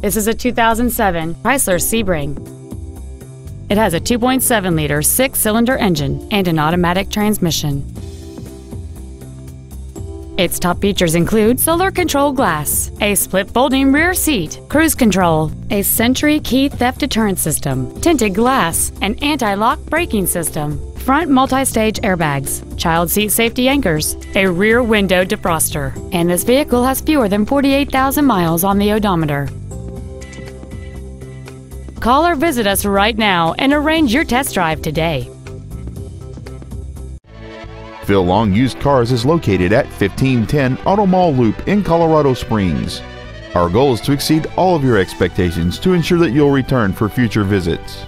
This is a 2007 Chrysler Sebring. It has a 2.7 liter six cylinder engine and an automatic transmission. Its top features include solar control glass, a split folding rear seat, cruise control, a Sentry key theft deterrent system, tinted glass, an anti-lock braking system, front multi-stage airbags, child seat safety anchors, a rear window defroster, and this vehicle has fewer than 48,000 miles on the odometer. Call or visit us right now and arrange your test drive today. Phil Long Used Cars is located at 1510 Auto Mall Loop in Colorado Springs. Our goal is to exceed all of your expectations to ensure that you'll return for future visits.